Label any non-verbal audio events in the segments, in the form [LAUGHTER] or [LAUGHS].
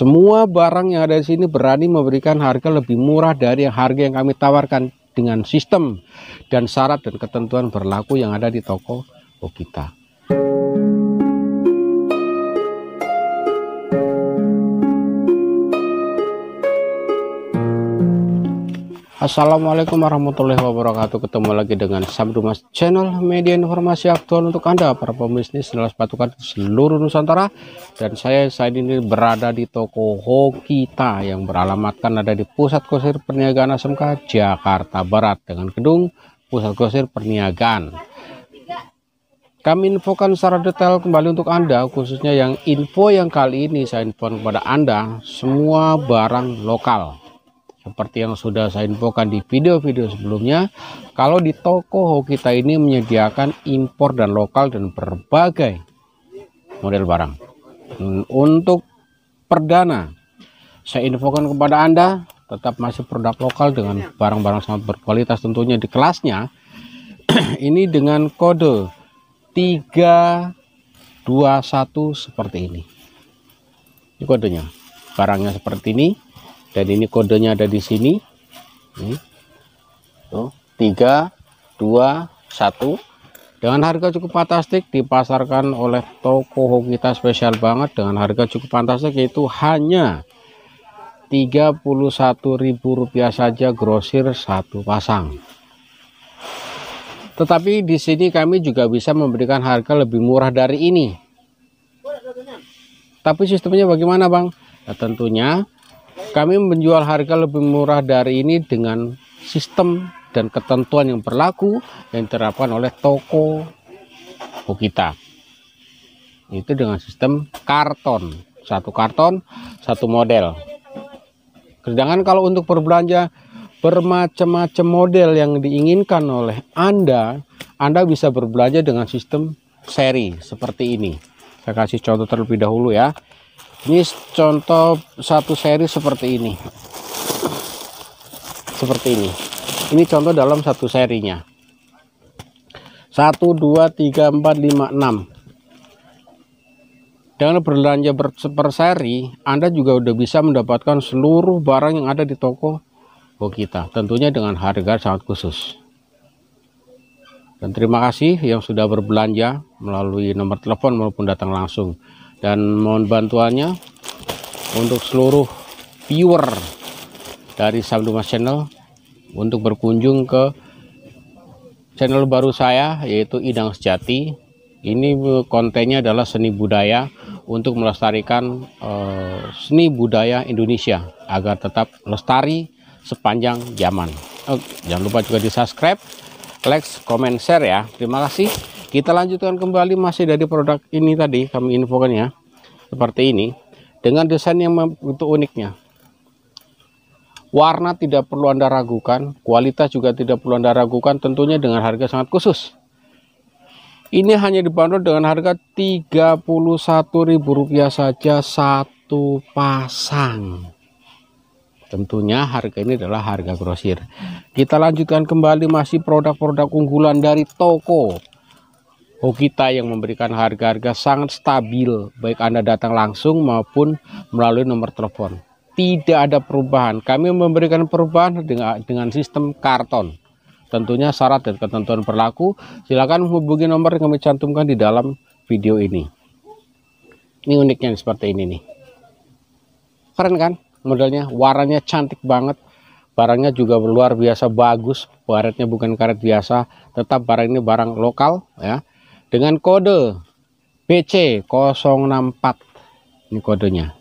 Semua barang yang ada di sini berani memberikan harga lebih murah dari harga yang kami tawarkan dengan sistem dan syarat dan ketentuan berlaku yang ada di toko kita. Assalamualaikum warahmatullahi wabarakatuh. Ketemu lagi dengan Sabdumas Channel Media informasi aktual untuk Anda Para pembisnis sandal sepatu seluruh Nusantara. Dan saya saat ini berada di toko Hokita Yang beralamatkan ada di Pusat Kusir Perniagaan SMK Jakarta Barat Dengan gedung Pusat Kusir Perniagaan. Kami infokan secara detail kembali untuk Anda khususnya yang info yang kali ini saya info kepada Anda semua barang lokal seperti yang sudah saya infokan di video-video sebelumnya, kalau di toko kita ini menyediakan impor dan lokal dan berbagai model barang. Untuk perdana, saya infokan kepada Anda tetap masih produk lokal dengan barang-barang sangat berkualitas tentunya di kelasnya. [CLEARS THROAT] ini dengan kode 321 seperti ini. Ini kodenya. Barangnya seperti ini dan ini kodenya ada di sini. Tiga dua satu. Dengan harga cukup fantastik dipasarkan oleh toko kita spesial banget. Dengan harga cukup fantastik yaitu hanya Rp31.000 saja grosir satu pasang. Tetapi di sini kami juga bisa memberikan harga lebih murah dari ini. Tapi sistemnya bagaimana Bang? Nah, tentunya kami menjual harga lebih murah dari ini dengan sistem dan ketentuan yang berlaku yang diterapkan oleh toko kita. Itu dengan sistem karton. Satu karton, satu model. Sedangkan kalau untuk berbelanja bermacam-macam model yang diinginkan oleh Anda, Anda bisa berbelanja dengan sistem seri seperti ini. Saya kasih contoh terlebih dahulu ya ini contoh satu seri seperti ini. Seperti ini. Ini contoh dalam satu serinya. 1 2 3 4 5 6 dengan berbelanja per seri Anda juga udah bisa mendapatkan seluruh barang yang ada di toko kita. Tentunya dengan harga sangat khusus. Dan terima kasih yang sudah berbelanja melalui nomor telepon maupun datang langsung dan mohon bantuannya untuk seluruh viewer dari Sabdumas Channel untuk berkunjung ke channel baru saya yaitu Idang Sejati. Ini kontennya adalah seni budaya untuk melestarikan uh, seni budaya Indonesia agar tetap lestari sepanjang zaman. Oh, jangan lupa juga di subscribe like, comment, share ya. Terima kasih kita lanjutkan kembali masih dari produk ini tadi kami infokan ya. Seperti ini dengan desain yang begitu uniknya. Warna tidak perlu anda ragukan kualitas juga tidak perlu anda ragukan tentunya dengan harga sangat khusus. Ini hanya dibanderol dengan harga Rp31.000 saja satu pasang. Tentunya harga ini adalah harga grosir. Kita lanjutkan kembali masih produk-produk unggulan dari toko Oh kita yang memberikan harga-harga sangat stabil baik Anda datang langsung maupun melalui nomor telepon. Tidak ada perubahan. Kami memberikan perubahan dengan, dengan sistem karton. Tentunya syarat dan ketentuan berlaku. Silakan hubungi nomor yang kami cantumkan di dalam video ini. Ini uniknya seperti ini nih. Keren kan modelnya? Warnanya cantik banget. Barangnya juga luar biasa bagus. Karetnya bukan karet biasa. Tetap barang ini barang lokal ya dengan kode BC064 ini kodenya.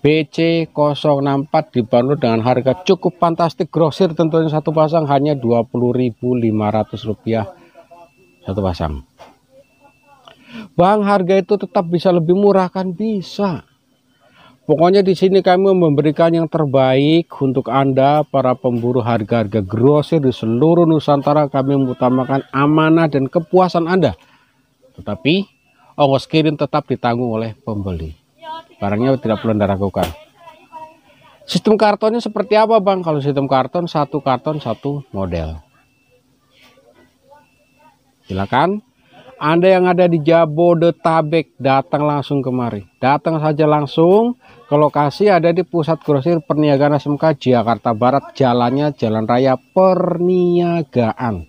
BC064 dibanderol dengan harga cukup fantastik. Grosir tentunya satu pasang hanya Rp20.500 satu pasang. Bang harga itu tetap bisa lebih murah kan? Bisa. Pokoknya di sini kami memberikan yang terbaik untuk Anda para pemburu harga-harga grosir di seluruh Nusantara. Kami mengutamakan amanah dan kepuasan Anda tetapi ongkos kirim tetap ditanggung oleh pembeli. Barangnya tidak perlu Anda ragukan. Sistem kartonnya seperti apa Bang? Kalau sistem karton, satu karton, satu model. Silakan. Anda yang ada di Jabodetabek, datang langsung kemari. Datang saja langsung ke lokasi ada di pusat grosir perniagaan SMK Jakarta Barat jalannya Jalan Raya Perniagaan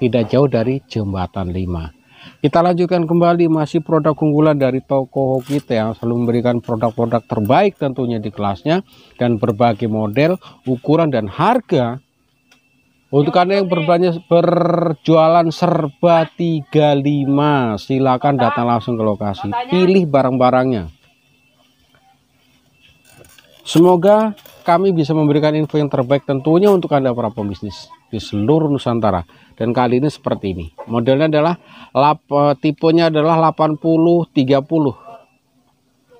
tidak jauh dari jembatan 5 kita lanjutkan kembali masih produk unggulan dari toko kita yang selalu memberikan produk-produk terbaik tentunya di kelasnya dan berbagai model ukuran dan harga untuk Anda yang berbelanja berjualan serba 35, silakan datang langsung ke lokasi. Pilih barang-barangnya. Semoga kami bisa memberikan info yang terbaik tentunya untuk Anda para pembisnis di seluruh Nusantara. Dan kali ini seperti ini. Modelnya adalah lap, eh, tipenya adalah 80 30.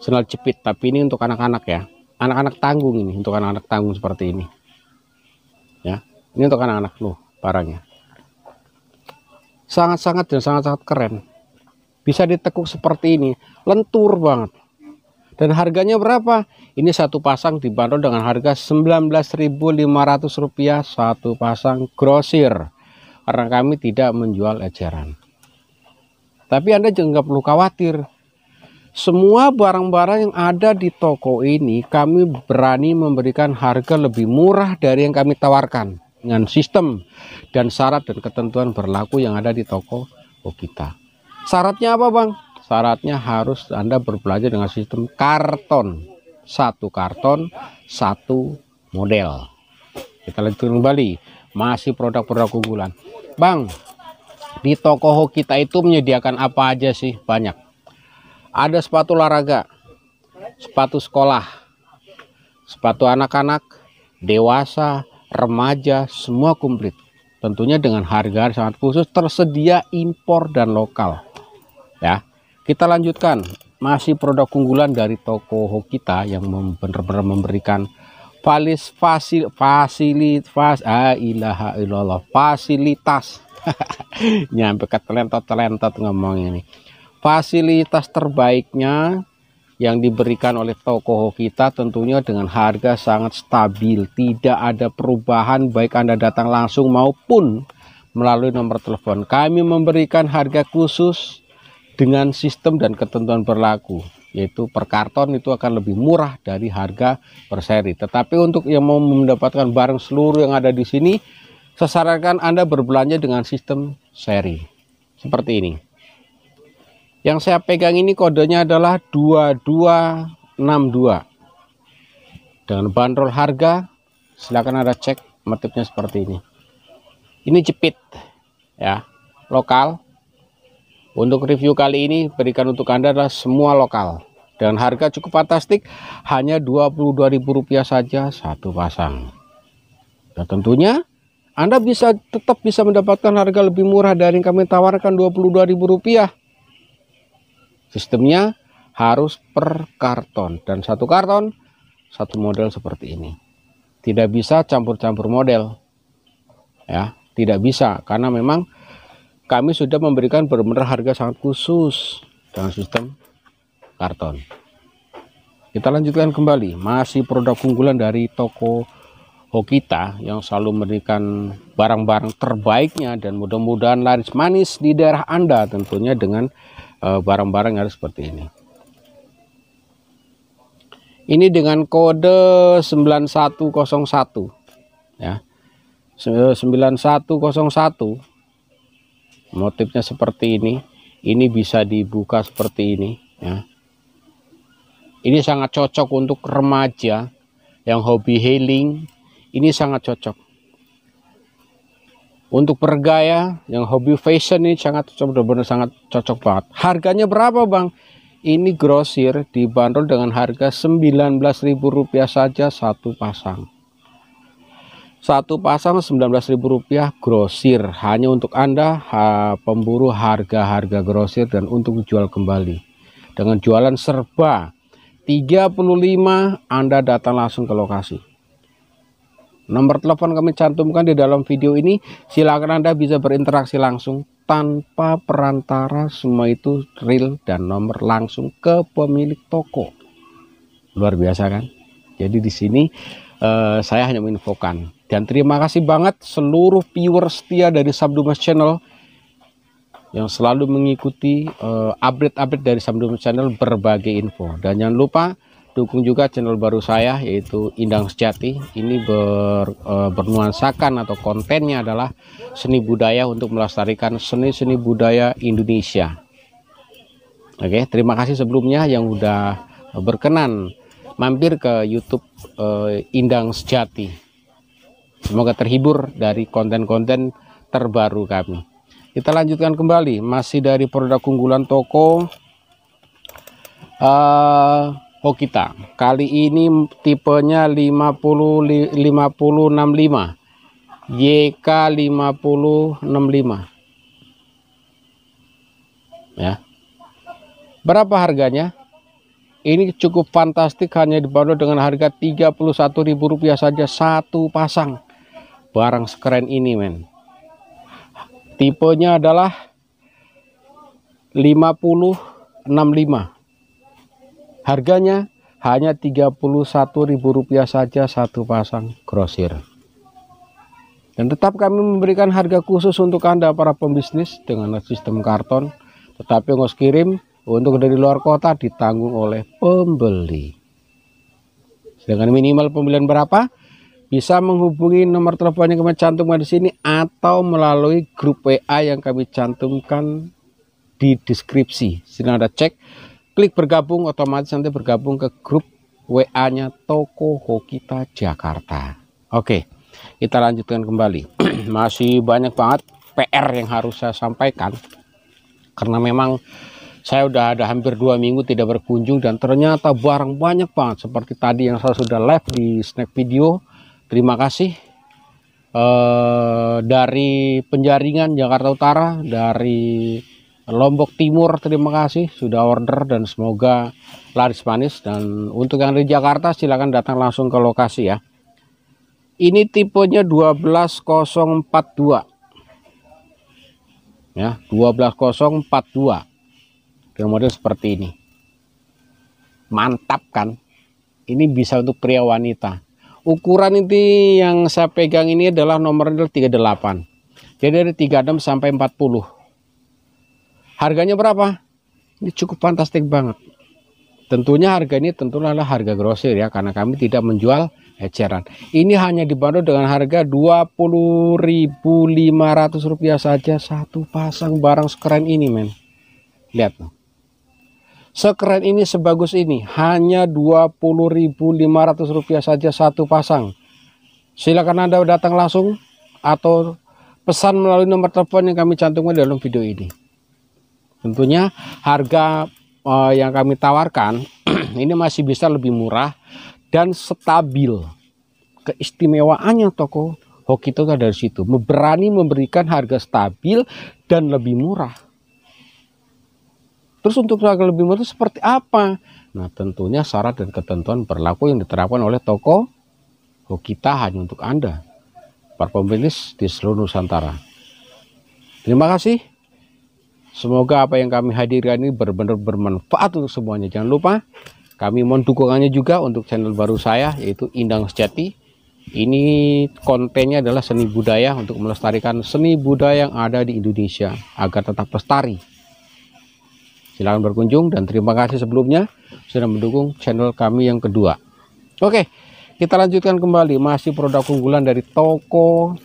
Sendal jepit, tapi ini untuk anak-anak ya. Anak-anak tanggung ini, untuk anak-anak tanggung seperti ini. Ya. Ini untuk anak-anak loh barangnya. Sangat-sangat dan sangat-sangat keren. Bisa ditekuk seperti ini, lentur banget. Dan harganya berapa? Ini satu pasang dibanderol dengan harga Rp19.500 satu pasang grosir. Karena kami tidak menjual eceran. Tapi Anda jangan perlu khawatir. Semua barang-barang yang ada di toko ini kami berani memberikan harga lebih murah dari yang kami tawarkan dengan sistem dan syarat dan ketentuan berlaku yang ada di toko kita. Syaratnya apa bang? Syaratnya harus Anda berbelanja dengan sistem karton. Satu karton, satu model. Kita lanjutkan kembali. Masih produk-produk unggulan. Bang, di toko kita itu menyediakan apa aja sih? Banyak. Ada sepatu olahraga, sepatu sekolah, sepatu anak-anak, dewasa, remaja, semua komplit. Tentunya dengan harga sangat khusus tersedia impor dan lokal. Ya, kita lanjutkan. Masih produk unggulan dari toko kita yang benar-benar memberikan falis fasil fasilitas ah ilaha illallah fasilitas. [LAUGHS] Nyampe ke telentot telentot ngomong ini. Fasilitas terbaiknya yang diberikan oleh toko kita tentunya dengan harga sangat stabil. Tidak ada perubahan baik Anda datang langsung maupun melalui nomor telepon. Kami memberikan harga khusus dengan sistem dan ketentuan berlaku yaitu per karton itu akan lebih murah dari harga per seri tetapi untuk yang mau mendapatkan barang seluruh yang ada di sini saya sarankan Anda berbelanja dengan sistem seri seperti ini yang saya pegang ini kodenya adalah 2262. Dengan bandrol harga, silakan ada cek motifnya seperti ini. Ini jepit ya, lokal. Untuk review kali ini berikan untuk Anda adalah semua lokal. Dan harga cukup fantastik, hanya Rp22.000 saja satu pasang. Dan tentunya Anda bisa tetap bisa mendapatkan harga lebih murah dari yang kami tawarkan Rp22.000 Sistemnya harus per karton dan satu karton satu model seperti ini. Tidak bisa campur-campur model. Ya, tidak bisa karena memang kami sudah memberikan benar-benar harga sangat khusus dengan sistem karton. Kita lanjutkan kembali, masih produk unggulan dari toko Hokita yang selalu memberikan barang-barang terbaiknya dan mudah-mudahan laris manis di daerah Anda tentunya dengan Eh, barang-barang yang seperti ini. Ini dengan kode 9101 ya. 9101 motifnya seperti ini. Ini bisa dibuka seperti ini ya. Ini sangat cocok untuk remaja yang hobi healing. Ini sangat cocok untuk bergaya yang hobi fashion ini sangat cocok benar-benar sangat cocok banget harganya berapa bang ini grosir dibanderol dengan harga Rp19.000 saja satu pasang satu pasang Rp19.000 grosir hanya untuk anda ha, pemburu harga-harga grosir dan untuk jual kembali dengan jualan serba 35 anda datang langsung ke lokasi Nomor telepon kami cantumkan di dalam video ini. Silakan Anda bisa berinteraksi langsung tanpa perantara. Semua itu real dan nomor langsung ke pemilik toko. Luar biasa kan? Jadi di sini uh, saya hanya menginfokan. Dan terima kasih banget seluruh viewer setia dari Sabdumas Channel yang selalu mengikuti update-update uh, dari Sabdumas Channel berbagai info. Dan jangan lupa dukung juga channel baru saya yaitu Indang Sejati. Ini ber, e, bernuansakan atau kontennya adalah seni budaya untuk melestarikan seni-seni budaya Indonesia. Oke terima kasih sebelumnya yang udah berkenan mampir ke YouTube e, Indang Sejati semoga terhibur dari konten-konten terbaru kami kita lanjutkan kembali masih dari produk unggulan toko uh, Hokita. Kali ini tipenya 50 5065. YK 5065. Ya. Berapa harganya? Ini cukup fantastik hanya dibanderol dengan harga Rp31.000 saja satu pasang. Barang sekeren ini, men. Tipenya adalah 5065 Harganya hanya Rp31.000 saja satu pasang grosir. Dan tetap kami memberikan harga khusus untuk Anda para pembisnis dengan sistem karton. Tetapi ongkos kirim untuk dari luar kota ditanggung oleh pembeli. Dengan minimal pembelian berapa? Bisa menghubungi nomor telepon yang kami cantumkan di sini atau melalui grup WA yang kami cantumkan di deskripsi. Sini ada cek klik bergabung otomatis nanti bergabung ke grup WA-nya Toko Hokita Jakarta. Oke, kita lanjutkan kembali. [CLEARS THROAT] Masih banyak banget PR yang harus saya sampaikan karena memang saya udah ada hampir dua minggu tidak berkunjung dan ternyata barang banyak banget seperti tadi yang saya sudah live di snack video. Terima kasih eh, dari penjaringan Jakarta Utara, dari Lombok Timur terima kasih sudah order dan semoga laris manis. Dan untuk yang di Jakarta silahkan datang langsung ke lokasi ya. Ini tipenya 12042 ya 12042 yang model seperti ini. Mantap kan? Ini bisa untuk pria wanita ukuran ini yang saya pegang ini adalah nomor 38 jadi dari 36 sampai 40 Harganya berapa? Ini cukup fantastik banget. Tentunya harga ini tentunya adalah harga grosir ya karena kami tidak menjual eceran. Ini hanya dibanderol dengan harga Rp20.500 saja satu pasang barang sekeren ini men. Lihat tuh. Sekeren ini sebagus ini hanya Rp20.500 saja satu pasang. Silakan Anda datang langsung atau pesan melalui nomor telepon yang kami cantumkan dalam video ini. Tentunya harga uh, yang kami tawarkan [CLEARS THROAT] ini masih bisa lebih murah dan stabil. Keistimewaannya toko Hoki itu dari situ, berani memberikan harga stabil dan lebih murah. Terus untuk harga lebih murah itu seperti apa? Nah tentunya syarat dan ketentuan berlaku yang diterapkan oleh toko Hokita hanya untuk Anda, para pembisnis di seluruh Nusantara. Terima kasih. Semoga apa yang kami hadirkan ini benar-benar bermanfaat untuk semuanya. Jangan lupa kami mohon dukungannya juga untuk channel baru saya yaitu Indang Sejati. Ini kontennya adalah seni budaya untuk melestarikan seni budaya yang ada di Indonesia agar tetap lestari. Silahkan berkunjung dan terima kasih sebelumnya sudah mendukung channel kami yang kedua. Oke, kita lanjutkan kembali. Masih produk unggulan dari toko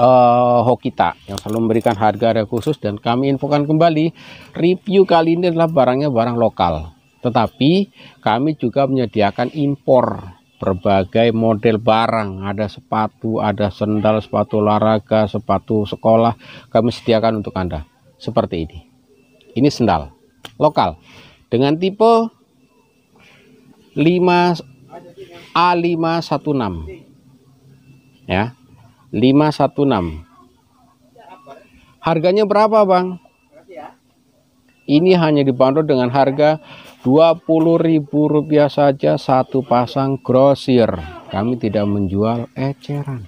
uh, Hokita yang selalu memberikan harga harga khusus dan kami infokan kembali review kali ini adalah barangnya barang lokal. Tetapi kami juga menyediakan impor berbagai model barang. Ada sepatu ada sendal sepatu olahraga sepatu sekolah. Kami sediakan untuk anda. Seperti ini ini sendal. Lokal. Dengan tipe 5 A516 ya. 516 harganya berapa bang? Ini hanya dibanderol dengan harga Rp20.000 saja satu pasang grosir. Kami tidak menjual eceran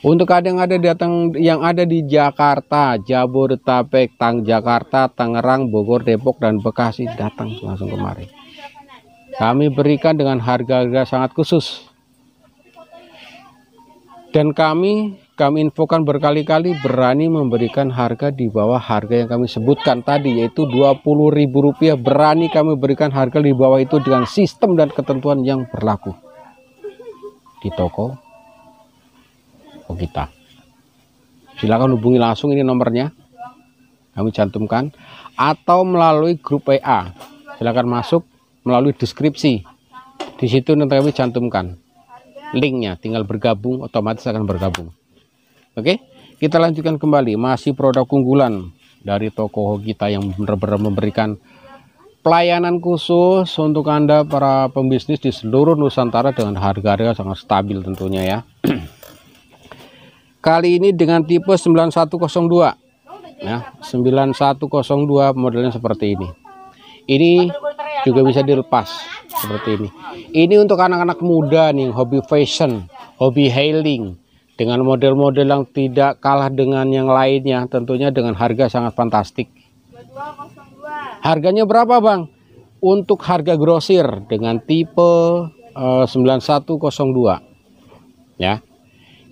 untuk ada yang ada datang yang ada di Jakarta, Jabodetabek, Tang Jakarta, Tangerang, Bogor, Depok dan Bekasi datang langsung kemari. Kami berikan dengan harga-harga sangat khusus. Dan kami kami infokan berkali-kali berani memberikan harga di bawah harga yang kami sebutkan tadi yaitu Rp20.000 berani kami berikan harga di bawah itu dengan sistem dan ketentuan yang berlaku. Di toko kita. Silakan hubungi langsung ini nomornya. Kami cantumkan. Atau melalui grup WA silakan masuk melalui deskripsi. Di situ nanti kami cantumkan linknya. Tinggal bergabung otomatis akan bergabung. Oke kita lanjutkan kembali. Masih produk unggulan dari toko kita yang benar-benar memberikan pelayanan khusus untuk anda para pembisnis di seluruh Nusantara dengan harga-harga sangat stabil tentunya ya [CLEARS THROAT] kali ini dengan tipe 9102 ya 9102 modelnya seperti ini. Ini juga bisa dilepas seperti ini. Ini untuk anak-anak muda nih hobi fashion hobi hailing. Dengan model-model yang tidak kalah dengan yang lainnya tentunya dengan harga sangat fantastik. Harganya berapa bang? Untuk harga grosir dengan tipe uh, eh, 9102 ya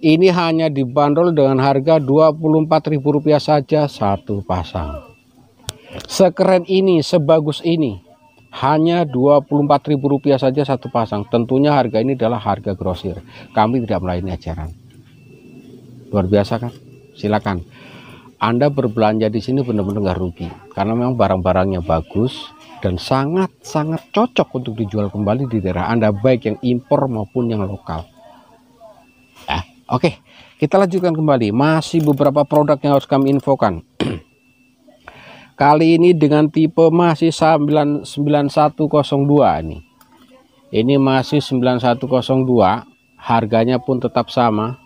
ini hanya dibanderol dengan harga Rp24.000 saja satu pasang sekeren ini sebagus ini hanya Rp24.000 saja satu pasang. Tentunya harga ini adalah harga grosir. Kami tidak melayani eceran. Luar biasa kan? Silakan. Anda berbelanja di sini benar-benar nggak rugi karena memang barang-barangnya bagus dan sangat-sangat cocok untuk dijual kembali di daerah Anda baik yang impor maupun yang lokal. Oke, kita lanjutkan kembali. Masih beberapa produk yang harus kami infokan. [CLEARS THROAT] Kali ini dengan tipe masih 9102 nih. Ini masih 9102, harganya pun tetap sama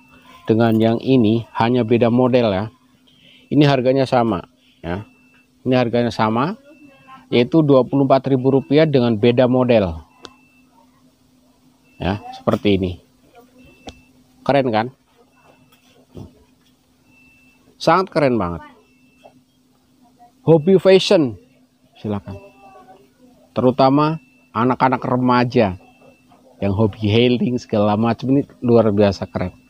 dengan yang ini, hanya beda model ya. Ini harganya sama ya. Ini harganya sama yaitu Rp24.000 dengan beda model. Ya, seperti ini. Keren kan? Sangat keren banget. Hobi fashion. Silakan. Terutama anak-anak remaja yang hobi hailing segala macam ini luar biasa keren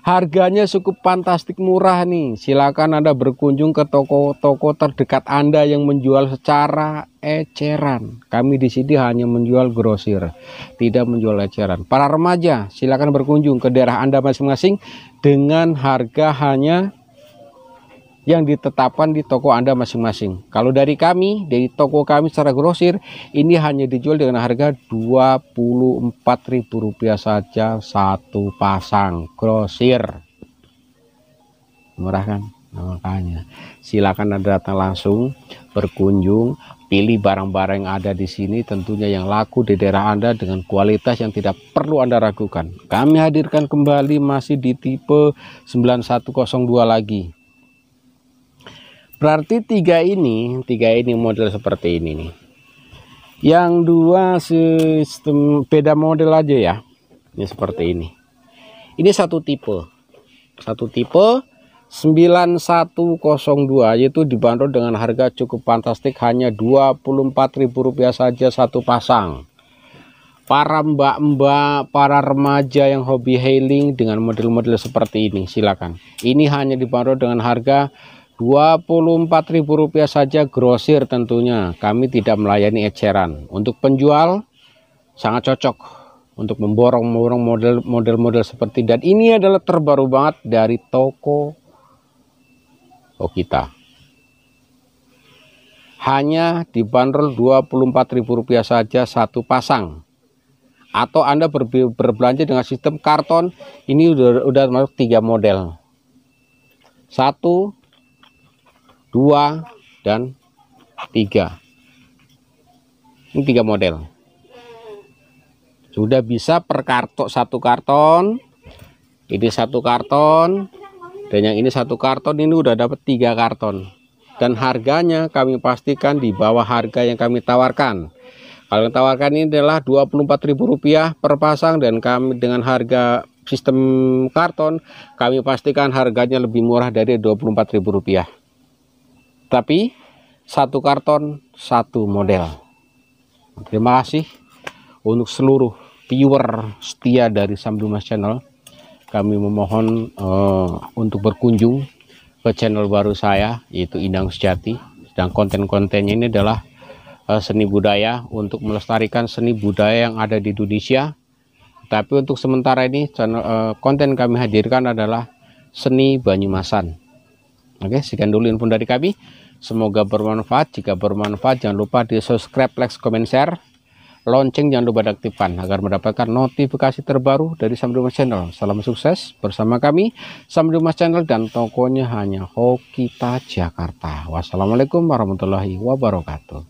harganya cukup fantastik murah nih. Silakan anda berkunjung ke toko-toko terdekat anda yang menjual secara eceran. Kami di sini hanya menjual grosir tidak menjual eceran. Para remaja silakan berkunjung ke daerah anda masing-masing dengan harga hanya yang ditetapkan di toko Anda masing-masing. Kalau dari kami, dari toko kami secara grosir, ini hanya dijual dengan harga Rp24.000 saja satu pasang grosir. Murah kan? Nah, makanya silakan Anda datang langsung berkunjung, pilih barang-barang yang ada di sini tentunya yang laku di daerah Anda dengan kualitas yang tidak perlu Anda ragukan. Kami hadirkan kembali masih di tipe 9102 lagi Berarti tiga ini, tiga ini model seperti ini nih. Yang dua sistem beda model aja ya. Ini seperti ini. Ini satu tipe. Satu tipe 9102 yaitu dibanderol dengan harga cukup fantastik hanya Rp24.000 saja satu pasang. Para mbak-mbak, para remaja yang hobi hailing dengan model-model seperti ini silakan. Ini hanya dibanderol dengan harga Rp24.000 saja grosir tentunya. Kami tidak melayani eceran. Untuk penjual sangat cocok untuk memborong-borong model-model seperti dan ini adalah terbaru banget dari toko kita. Hanya dibanderol Rp24.000 saja satu pasang. Atau Anda berbelanja dengan sistem karton, ini udah udah masuk tiga model. Satu, dua dan tiga. Ini tiga model. Sudah bisa per karton satu karton. Ini satu karton. Dan yang ini satu karton ini udah dapat tiga karton. Dan harganya kami pastikan di bawah harga yang kami tawarkan. Kalau yang tawarkan ini adalah Rp24.000 per pasang dan kami dengan harga sistem karton kami pastikan harganya lebih murah dari Rp24.000 tapi satu karton satu model. Terima kasih untuk seluruh viewer setia dari Samdumas Channel. Kami memohon uh, untuk berkunjung ke channel baru saya yaitu Indang Sejati. Dan konten-kontennya ini adalah uh, seni budaya untuk melestarikan seni budaya yang ada di Indonesia. Tapi untuk sementara ini channel, uh, konten kami hadirkan adalah seni Banyumasan. Oke sekian dulu info dari kami semoga bermanfaat jika bermanfaat jangan lupa di subscribe like comment share lonceng jangan lupa diaktifkan agar mendapatkan notifikasi terbaru dari Samdumas Channel. Salam sukses bersama kami Samdumas Channel dan tokonya hanya Hokita Jakarta. Wassalamualaikum warahmatullahi wabarakatuh.